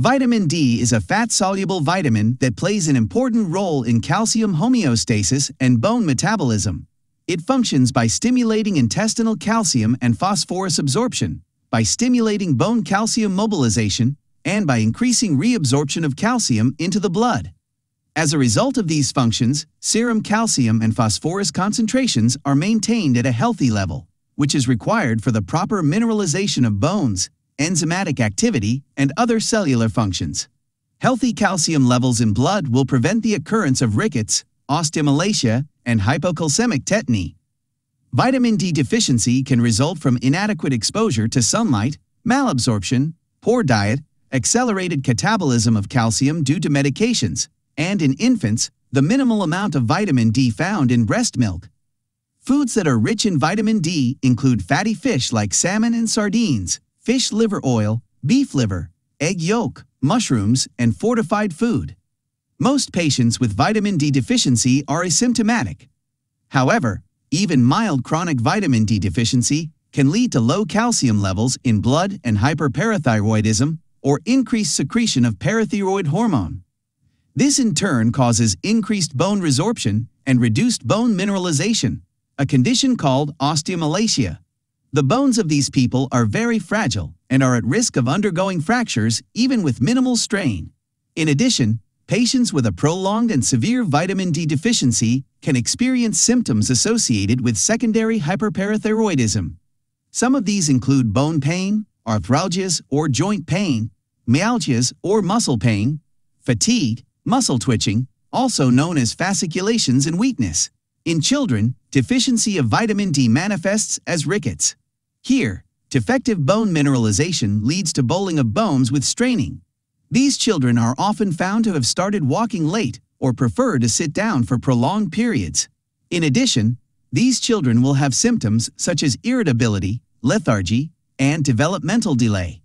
Vitamin D is a fat-soluble vitamin that plays an important role in calcium homeostasis and bone metabolism. It functions by stimulating intestinal calcium and phosphorus absorption, by stimulating bone calcium mobilization, and by increasing reabsorption of calcium into the blood. As a result of these functions, serum calcium and phosphorus concentrations are maintained at a healthy level, which is required for the proper mineralization of bones, enzymatic activity, and other cellular functions. Healthy calcium levels in blood will prevent the occurrence of rickets, osteomalacia, and hypocalcemic tetany. Vitamin D deficiency can result from inadequate exposure to sunlight, malabsorption, poor diet, accelerated catabolism of calcium due to medications, and in infants, the minimal amount of vitamin D found in breast milk. Foods that are rich in vitamin D include fatty fish like salmon and sardines, fish liver oil, beef liver, egg yolk, mushrooms, and fortified food. Most patients with vitamin D deficiency are asymptomatic. However, even mild chronic vitamin D deficiency can lead to low calcium levels in blood and hyperparathyroidism or increased secretion of parathyroid hormone. This in turn causes increased bone resorption and reduced bone mineralization, a condition called osteomalacia. The bones of these people are very fragile and are at risk of undergoing fractures even with minimal strain. In addition, patients with a prolonged and severe vitamin D deficiency can experience symptoms associated with secondary hyperparathyroidism. Some of these include bone pain, arthralgias or joint pain, myalgias or muscle pain, fatigue, muscle twitching, also known as fasciculations and weakness. In children, deficiency of vitamin D manifests as rickets. Here, defective bone mineralization leads to bowling of bones with straining. These children are often found to have started walking late or prefer to sit down for prolonged periods. In addition, these children will have symptoms such as irritability, lethargy, and developmental delay.